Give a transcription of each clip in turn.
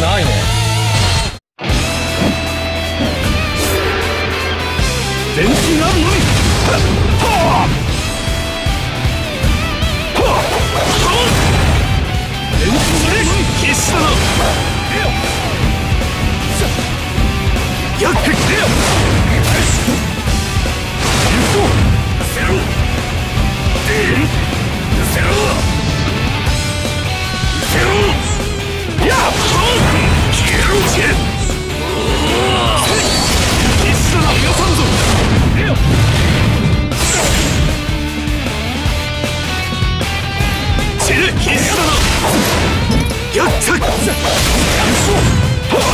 nine.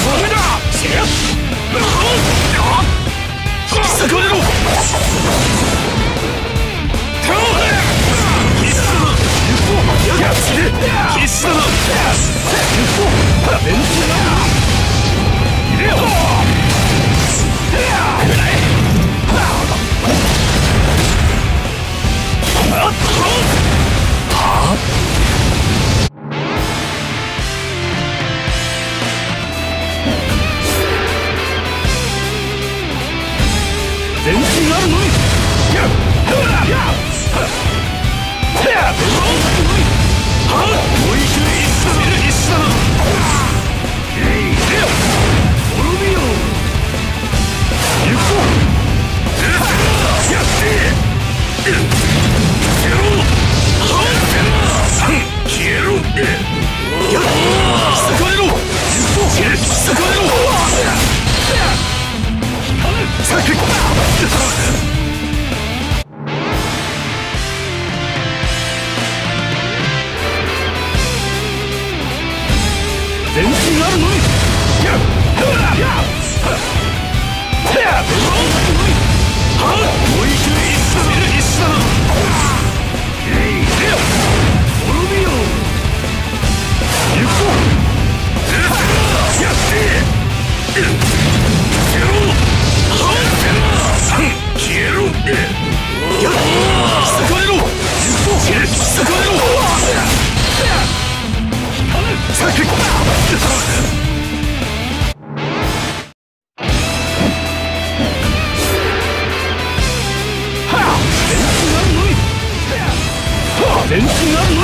快点！血，好，好。Roll が